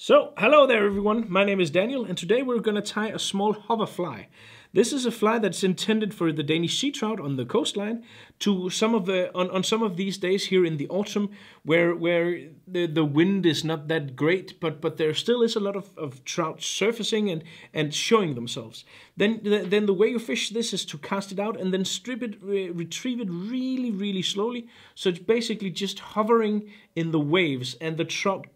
So, hello there everyone, my name is Daniel and today we're going to tie a small hover fly. This is a fly that's intended for the Danish sea trout on the coastline to some of the on, on some of these days here in the autumn where where the, the wind is not that great but but there still is a lot of, of trout surfacing and and showing themselves. Then the, then the way you fish this is to cast it out and then strip it re retrieve it really really slowly so it's basically just hovering in the waves and the trout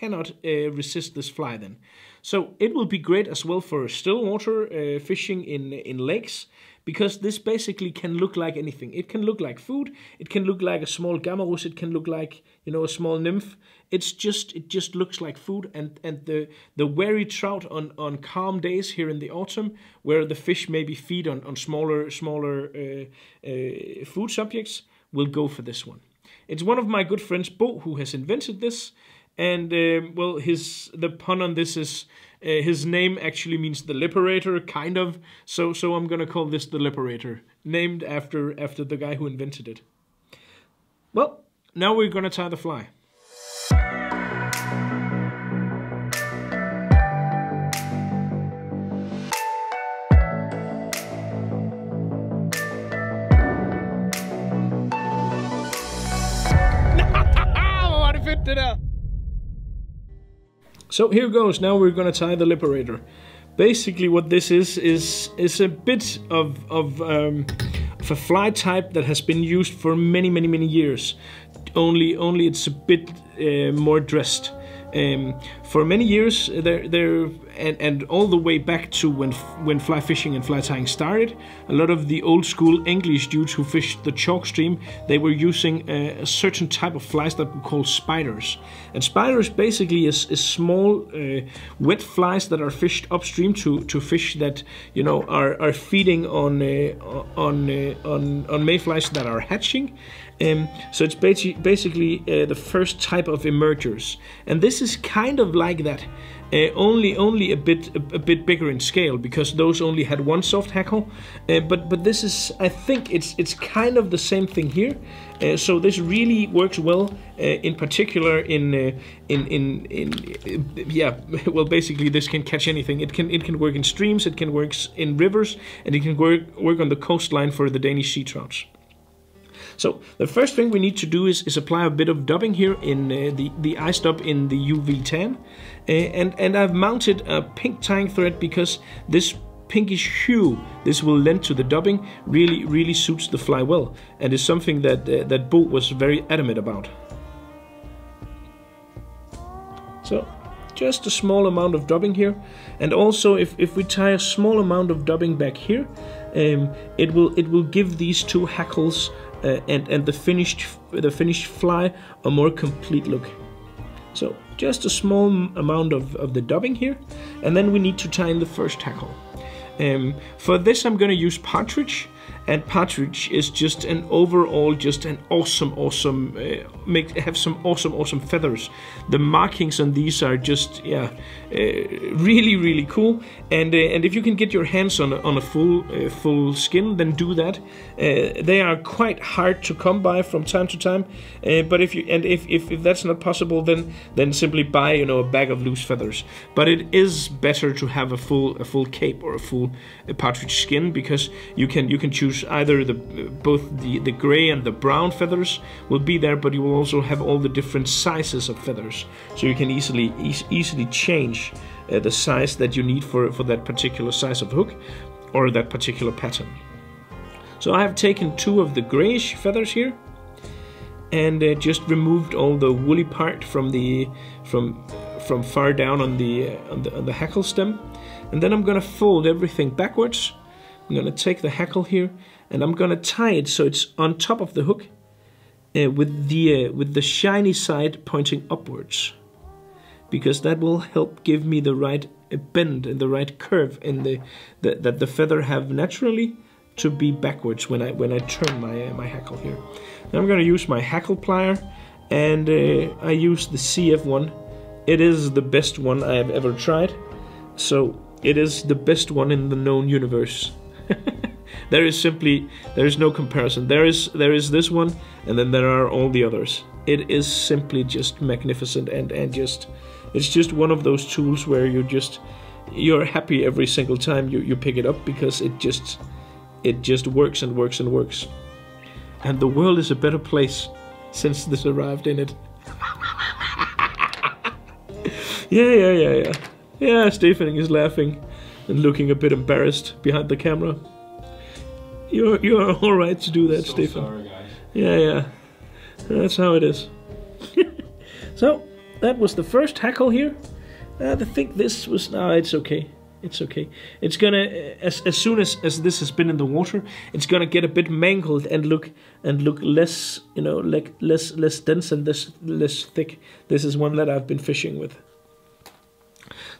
cannot uh, resist this fly then. So it will be great as well for still water uh, fishing in in lakes because this basically can look like anything. It can look like food. It can look like a small gammarus. It can look like you know a small nymph. It's just it just looks like food. And and the the wary trout on on calm days here in the autumn, where the fish maybe feed on on smaller smaller uh, uh, food subjects, will go for this one. It's one of my good friends Bo who has invented this and uh, well, his the pun on this is uh, his name actually means the liberator, kind of. So so I'm gonna call this the liberator, named after after the guy who invented it. Well, now we're gonna tie the fly. Det der? So here goes. Now we're gonna tie the liberator. Basically, what this is is is a bit of of, um, of a fly type that has been used for many many many years. Only only it's a bit uh, more dressed. Um, for many years, there, there, and, and all the way back to when when fly fishing and fly tying started, a lot of the old school English dudes who fished the chalk stream, they were using a, a certain type of flies that we call spiders. And spiders basically is, is small uh, wet flies that are fished upstream to, to fish that you know are, are feeding on uh, on uh, on on mayflies that are hatching. Um, so it's basically, basically uh, the first type of emergers, and this is kind of like that. Uh, only only a bit a, a, bit bigger in scale because those only had one soft hackle uh, but but this is I think it's it's kind of the same thing here. Uh, so this really works well uh, in particular in uh, in in in yeah well basically this can catch anything. It can it can work in streams it can work in rivers and it can work work on the coastline for the Danish sea trouts so the first thing we need to do is, is apply a bit of dubbing here in uh, the, the Ice Dub in the UV tan. Uh, and, and I've mounted a pink tying thread because this pinkish hue this will lend to the dubbing really really suits the fly well and is something that uh, that Bo was very adamant about. So just a small amount of dubbing here and also if, if we tie a small amount of dubbing back here um, it will it will give these two hackles uh, and and the finished the finished fly a more complete look. So just a small amount of, of the dubbing here, and then we need to tie in the first hackle. Um, for this I'm going to use partridge and partridge is just an overall just an awesome awesome uh, make have some awesome awesome feathers. The markings on these are just yeah uh, really really cool. And uh, and if you can get your hands on on a full uh, full skin then do that. Uh, they are quite hard to come by from time to time. Uh, but if you and if, if if that's not possible then then simply buy you know a bag of loose feathers. But it is better to have a full a full cape or a full partridge skin because you can you can choose either the both the the gray and the brown feathers will be there but you will also have all the different sizes of feathers. So you can easily e easily change uh, the size that you need for for that particular size of hook or that particular pattern. So I have taken two of the grayish feathers here and uh, just removed all the woolly part from the from from far down on the, uh, on the on the hackle stem. And then I'm gonna fold everything backwards I'm going to take the hackle here and I'm going to tie it so it's on top of the hook uh, with the uh, with the shiny side pointing upwards because that will help give me the right uh, bend and the right curve in the, the that the feather have naturally to be backwards when I when I turn my uh, my hackle here. Now I'm going to use my hackle plier and uh, I use the CF one. It is the best one I have ever tried. So it is the best one in the known universe. There is simply there is no comparison. There is there is this one, and then there are all the others. It is simply just magnificent and and just it's just one of those tools where you just you're happy every single time you, you pick it up because it just it just works and works and works. And the world is a better place since this arrived in it. yeah, yeah, yeah, yeah. Yeah, Stephen is laughing and looking a bit embarrassed behind the camera. You're you're all right to do that, so Stefan. Sorry. Yeah, yeah. That's how it is. so that was the first hackle here. Uh, I think this was no, it's okay. It's okay. It's gonna as as soon as as this has been in the water, it's gonna get a bit mangled and look and look less, you know, like less less dense and less less thick. This is one that I've been fishing with.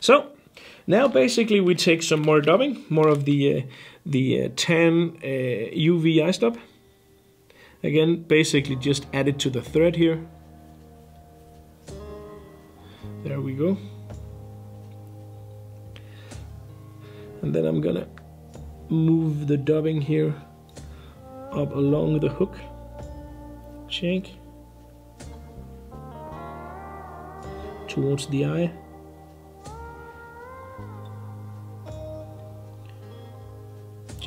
So now basically we take some more dubbing, more of the uh, the uh, tan uh, UV ice dub. Again, basically just add it to the thread here. There we go. And then I'm gonna move the dubbing here up along the hook shank towards the eye.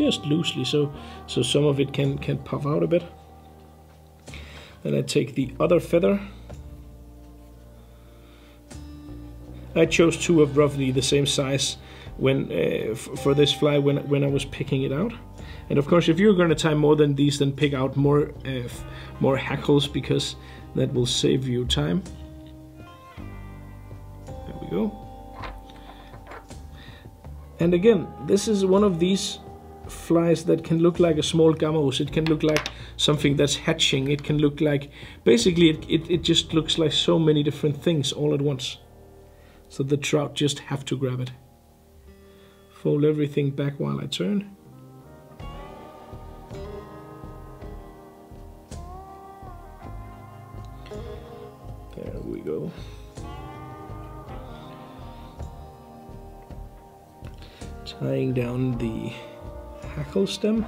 Just loosely, so so some of it can can puff out a bit. Then I take the other feather. I chose two of roughly the same size when uh, for this fly when when I was picking it out. And of course, if you're going to tie more than these, then pick out more uh, more hackles because that will save you time. There we go. And again, this is one of these flies that can look like a small gammarus. It can look like something that's hatching. It can look like, basically it, it, it just looks like so many different things all at once. So the trout just have to grab it. Fold everything back while I turn. There we go. Tying down the hackle stem.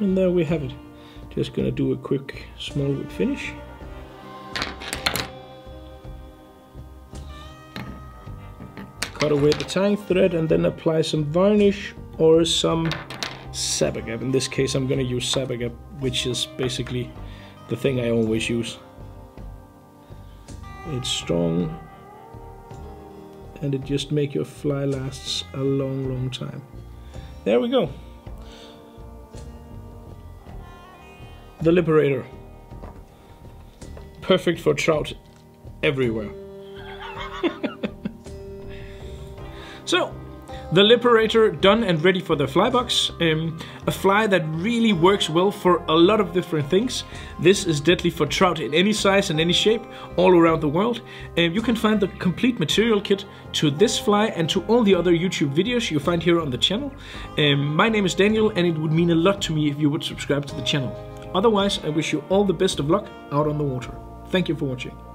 And there we have it. Just gonna do a quick small whip finish. Cut away the tying thread and then apply some varnish or some Sabagab. In this case I'm gonna use Sabagab, which is basically the thing I always use. It's strong and it just make your fly lasts a long long time. There we go. The Liberator. Perfect for trout everywhere. so, the Liberator done and ready for the fly box. Um, a fly that really works well for a lot of different things. This is deadly for trout in any size and any shape all around the world. Um, you can find the complete material kit to this fly and to all the other YouTube videos you find here on the channel. Um, my name is Daniel and it would mean a lot to me if you would subscribe to the channel. Otherwise, I wish you all the best of luck out on the water. Thank you for watching.